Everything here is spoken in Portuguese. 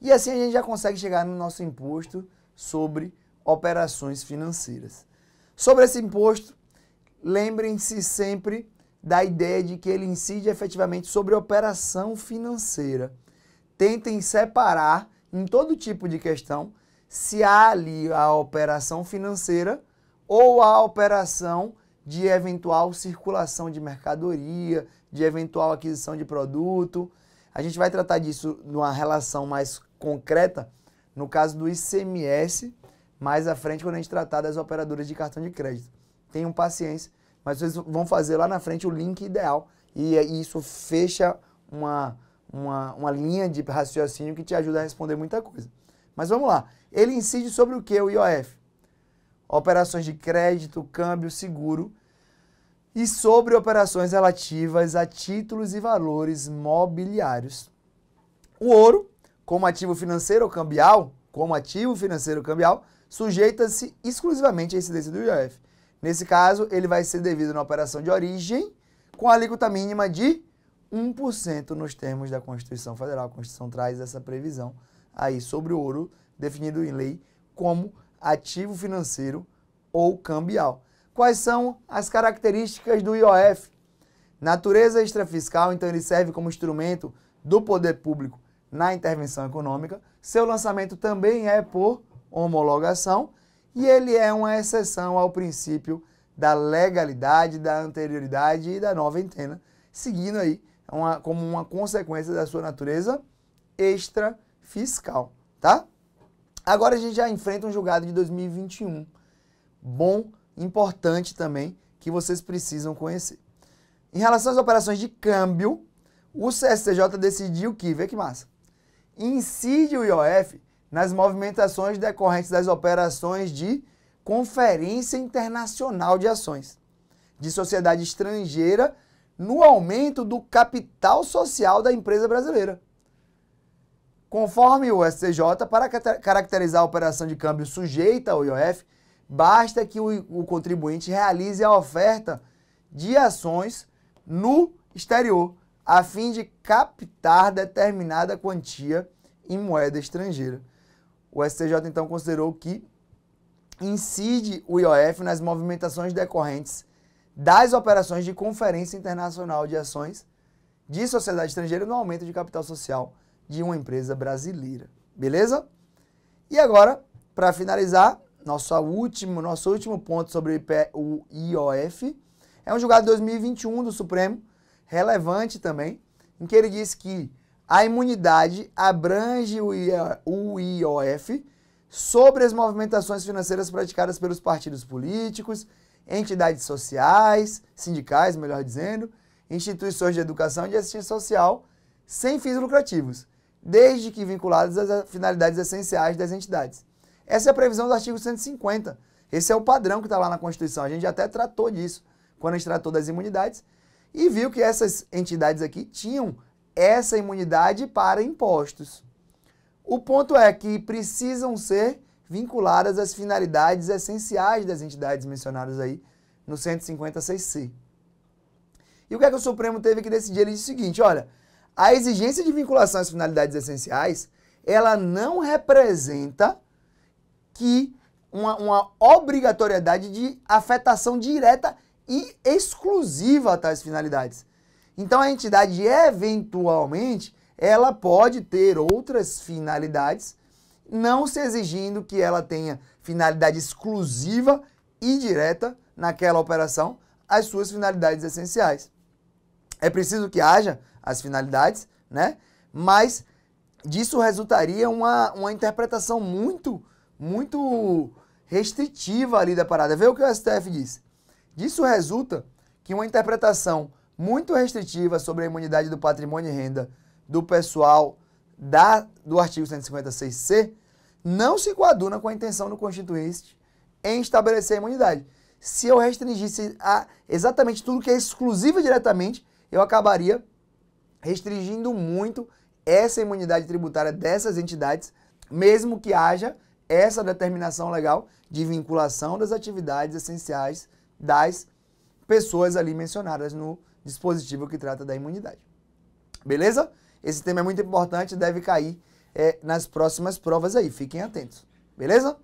E assim a gente já consegue chegar no nosso imposto sobre operações financeiras. Sobre esse imposto, lembrem-se sempre da ideia de que ele incide efetivamente sobre operação financeira. Tentem separar em todo tipo de questão se há ali a operação financeira ou a operação de eventual circulação de mercadoria, de eventual aquisição de produto. A gente vai tratar disso numa relação mais concreta no caso do ICMS, mais à frente quando a gente tratar das operadoras de cartão de crédito. Tenham paciência, mas vocês vão fazer lá na frente o link ideal e isso fecha uma, uma, uma linha de raciocínio que te ajuda a responder muita coisa. Mas vamos lá. Ele incide sobre o que o IOF? Operações de crédito, câmbio, seguro e sobre operações relativas a títulos e valores mobiliários. O ouro, como ativo financeiro ou cambial, como ativo financeiro cambial, sujeita-se exclusivamente à incidência do IOF. Nesse caso, ele vai ser devido na operação de origem com alíquota mínima de 1% nos termos da Constituição Federal. A Constituição traz essa previsão aí sobre o ouro, definido em lei como ativo financeiro ou cambial. Quais são as características do IOF? Natureza extrafiscal, então ele serve como instrumento do poder público na intervenção econômica. Seu lançamento também é por homologação e ele é uma exceção ao princípio da legalidade, da anterioridade e da nova antena, seguindo aí uma, como uma consequência da sua natureza extrafiscal, tá? Agora a gente já enfrenta um julgado de 2021. Bom importante também que vocês precisam conhecer. Em relação às operações de câmbio, o CSTJ decidiu que, vê que massa, incide o IOF nas movimentações decorrentes das operações de conferência internacional de ações de sociedade estrangeira no aumento do capital social da empresa brasileira. Conforme o STJ, para caracterizar a operação de câmbio sujeita ao IOF, basta que o, o contribuinte realize a oferta de ações no exterior, a fim de captar determinada quantia em moeda estrangeira. O STJ então considerou que incide o IOF nas movimentações decorrentes das operações de Conferência Internacional de Ações de Sociedade Estrangeira no aumento de capital social de uma empresa brasileira. Beleza? E agora, para finalizar, nosso último, nosso último ponto sobre o IOF é um julgado de 2021 do Supremo, relevante também, em que ele diz que a imunidade abrange o IOF sobre as movimentações financeiras praticadas pelos partidos políticos, entidades sociais, sindicais, melhor dizendo, instituições de educação e de assistência social, sem fins lucrativos, desde que vinculadas às finalidades essenciais das entidades. Essa é a previsão do artigo 150. Esse é o padrão que está lá na Constituição. A gente até tratou disso quando a gente tratou das imunidades e viu que essas entidades aqui tinham essa imunidade para impostos. O ponto é que precisam ser vinculadas às finalidades essenciais das entidades mencionadas aí no 156C. E o que é que o Supremo teve que decidir? Ele disse o seguinte, olha, a exigência de vinculação às finalidades essenciais, ela não representa que uma, uma obrigatoriedade de afetação direta e exclusiva a tais finalidades. Então a entidade eventualmente ela pode ter outras finalidades, não se exigindo que ela tenha finalidade exclusiva e direta naquela operação, as suas finalidades essenciais. É preciso que haja as finalidades, né? Mas disso resultaria uma, uma interpretação muito muito restritiva ali da parada. Vê o que o STF disse. Disso resulta que uma interpretação muito restritiva sobre a imunidade do patrimônio e renda do pessoal da, do artigo 156C não se coaduna com a intenção do Constituinte em estabelecer a imunidade. Se eu restringisse a exatamente tudo que é exclusivo diretamente, eu acabaria restringindo muito essa imunidade tributária dessas entidades, mesmo que haja essa determinação legal de vinculação das atividades essenciais das pessoas ali mencionadas no dispositivo que trata da imunidade. Beleza? Esse tema é muito importante, deve cair é, nas próximas provas aí. Fiquem atentos, beleza?